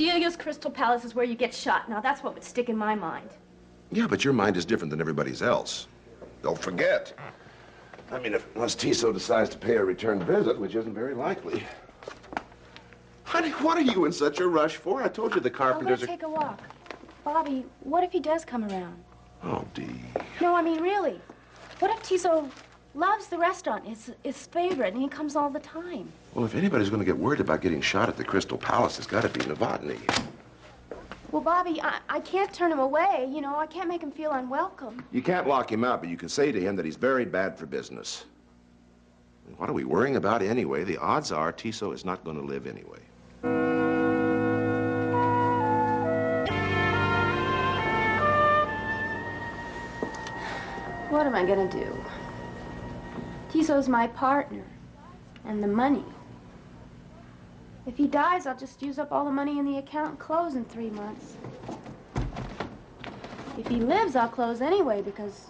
Delia's Crystal Palace is where you get shot. Now, that's what would stick in my mind. Yeah, but your mind is different than everybody's else. They'll forget. I mean, if once Tiso decides to pay a return visit, which isn't very likely. Honey, what are you in such a rush for? I told you the Oh, carpenters let's are... take a walk. Bobby, what if he does come around? Oh, Dee. No, I mean, really. What if Tiso loves the restaurant, It's his favorite, and he comes all the time? Well, if anybody's going to get worried about getting shot at the Crystal Palace, it's got to be Novotny. Well, Bobby, I, I can't turn him away. You know, I can't make him feel unwelcome. You can't lock him out, but you can say to him that he's very bad for business. What are we worrying about anyway? The odds are Tiso is not going to live anyway. What am I gonna do? Tiso's my partner. And the money. If he dies, I'll just use up all the money in the account and close in three months. If he lives, I'll close anyway because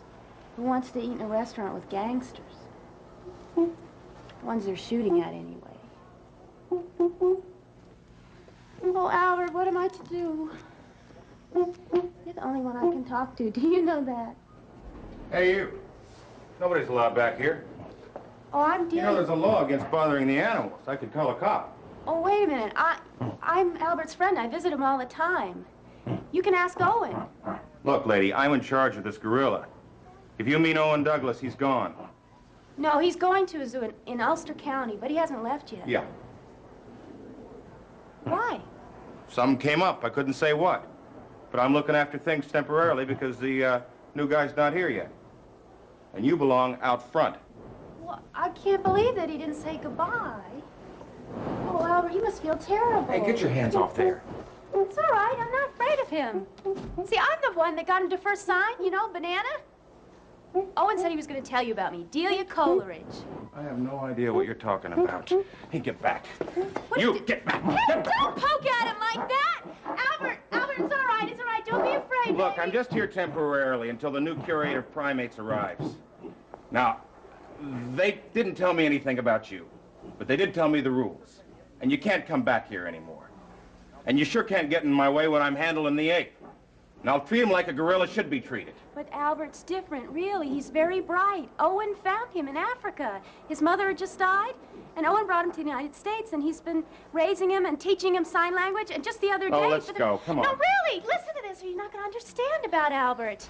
who wants to eat in a restaurant with gangsters? Ones they're shooting at anyway. Oh, Albert, what am I to do? You're the only one I can talk to. Do you know that? Hey, you. Nobody's allowed back here. Oh, I'm You know, there's a law against bothering the animals. I could call a cop. Oh, wait a minute. I, I'm Albert's friend. I visit him all the time. You can ask Owen. Look, lady, I'm in charge of this gorilla. If you mean Owen Douglas, he's gone. No, he's going to a zoo in, in Ulster County, but he hasn't left yet. Yeah. Why? Some came up. I couldn't say what. But I'm looking after things temporarily because the uh, new guy's not here yet. And you belong out front. Well, I can't believe that he didn't say goodbye. Oh, Albert, you must feel terrible. Hey, get your hands off there. It's all right. I'm not afraid of him. See, I'm the one that got him to first sign, you know, Banana. Owen said he was going to tell you about me. Delia Coleridge. I have no idea what you're talking about. Hey, get back. What You, get back. Hey, Get back. don't poke at him like that! Albert, Albert, it's all right, it's all right. Don't be afraid. Look, baby. I'm just here temporarily until the new curator of primates arrives. Now, they didn't tell me anything about you, but they did tell me the rules. And you can't come back here anymore. And you sure can't get in my way when I'm handling the ape. And I'll treat him like a gorilla should be treated. But Albert's different, really. He's very bright. Owen found him in Africa. His mother had just died, and Owen brought him to the United States, and he's been raising him and teaching him sign language. And just the other oh, day. Oh, let's the- go. Come on. No, really. Listen to this, or you're not going to understand about Albert.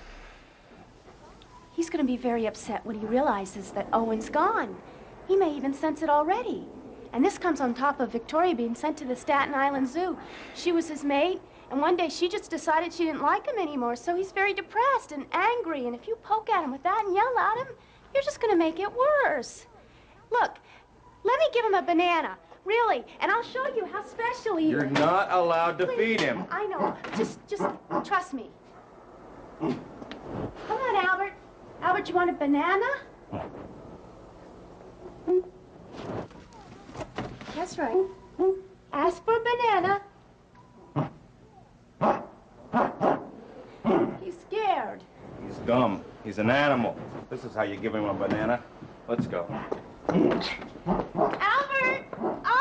He's going to be very upset when he realizes that Owen's gone. He may even sense it already. And this comes on top of Victoria being sent to the Staten Island Zoo. She was his mate, and one day she just decided she didn't like him anymore, so he's very depressed and angry. And if you poke at him with that and yell at him, you're just going to make it worse. Look, let me give him a banana, really, and I'll show you how special he is. You're not allowed to Please. feed him. I know. Just, just trust me. Come on, Albert. Albert, you want a banana? That's right. Ask for a banana. He's scared. He's dumb. He's an animal. This is how you give him a banana. Let's go. Albert! Oh,